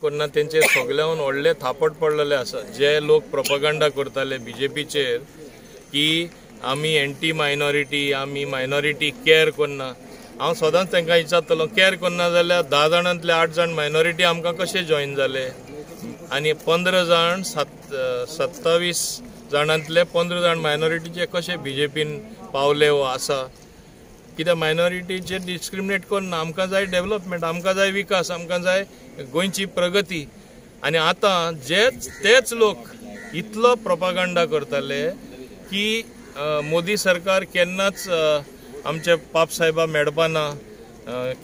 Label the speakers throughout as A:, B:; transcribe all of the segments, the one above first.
A: कोन्ना तेंचे सगळ्याहून व्हडले थापट पडलेले आसा जे लोक प्रोपगंडा करताले बीजेपीचेर की आमी एंटी मायनॉरिटी आमी मायनॉरिटी केअर करना. हांव सदांच तांकां विचारतलो केअर करना जाल्यार धा जाणांतले आठ जाण मायनॉरिटी आमकां कशे जॉईन जाले? आनी पंदरा जाण सत सत्तावीस जाणांतले पंदरा जाण मायनॉरिटीचे कशे बीजेपीन पावले वो आसा? कित्याक मायनॉरिटीचे डिस्क्रिमिनेट करून आमकां जाय डेव्हलपमेंट आमकां जाय विकास आमकां जाय गोंयची प्रगती. आनी आतां जेच तेच लोक इतलो प्रोपागंडा करताले की मोदी सरकार केन्नाच आमचे पाप साहेबा मेळपा ना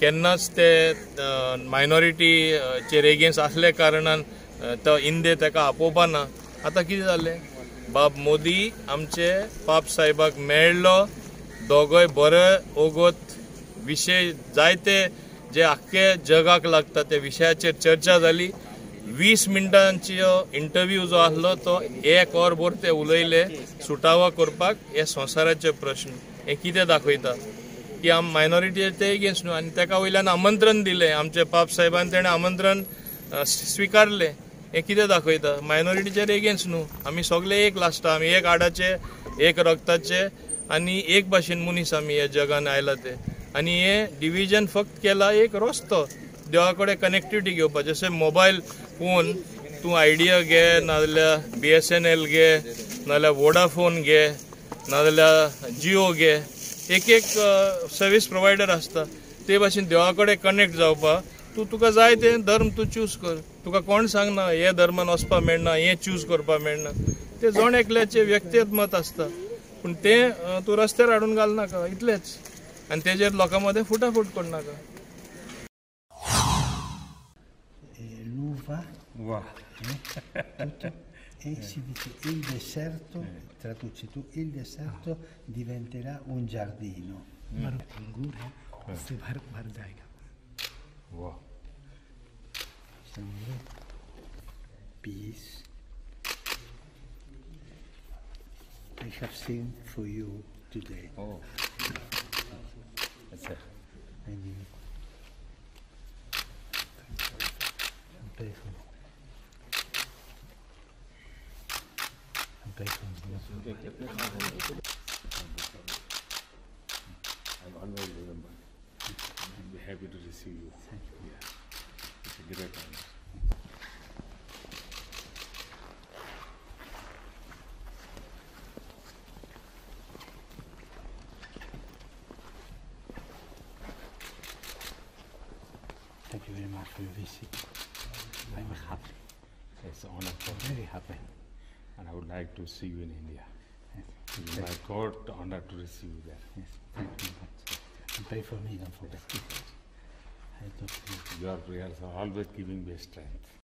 A: केन्नाच ते मायनॉरिटीचेर एगेन्स्ट आसले कारणान तो इंदे ताका आपोवपा ना आतां कितें जालें? बाब मोदी आमचे पापसाहेबाक मेळ्ळो दोगोय बरे ओगोत विशय जायते जे आख्खे जगाक लागता त्या विशयाचेर चर्चा जाली वीस मिनटांचो इंटरव्यू जो आसलो तो एक और भर ते उलयले सुटावो करपाक हे संवसाराचे प्रश्न. हे कितें दाखयता? की आम मायनॉरिटी ते एगेन्स्ट न्हू आनी तेका वयल्यान आमंत्रण दिलें. आमचे पाप साहेबान तेणें आमंत्रण स्विकारलें. हे कितें दाखयता? मायनॉरिटीचेर एगेन्स्ट न्हू. आमी सगळे एक लास्टा आमी एक आडाचे एक रक्ताचे आनी एक भाशेन मनीस आमी ह्या जगान आयला ते. आनी हे डिविजन फक्त केला एक रस्तो. देवा कडेन कनेक्टिविटी घेवपाक जशें मोबायल फोन तूं आयडिया घे नाजाल्यार बी एस एन एल घे नाजाल्यार वोडाफोन घे नाजाल्यार जियो घे. एक एक सर्वीस प्रोवायडर आसता ते भाशेन देवा कडेन कनेक्ट जावपाक तूं तुका जाय तें धर्म तूं चूज कर. तुका कोण सांगना हे धर्मान वचपाक मेळना हें चूज करपाक मेळना. ते जण एकल्याचें व्यक्तिगत मत आसता पूण तें अ, तूं रस्त्यार हाडून घालनाका इतलेंच आनी तेजेर लोकां मदें फुटाफूट करनाका
B: eh, l'uva
C: Wow.
B: tutto, e si dice il deserto, traduci tu, il deserto diventerà un giardino.
D: अंगूर है उससे भर भर जाएगा
C: Wow.
B: Sempre Peace. Have seen for you today.
C: Oh. That's it.
B: You pray for pray for
C: I'll always remember. I'll be happy to receive you. Yeah. It's a great honor.
B: Thank you very much for your visit. I'm happy.
C: It's an honor for me.
B: Very happy.
C: And I would like to see you in India.
B: Yes.
C: It is my God honor to receive you there.
B: Yes. Thank you very much. And pray for me, don't forget. I talk to you.
C: Your prayers are always giving me strength.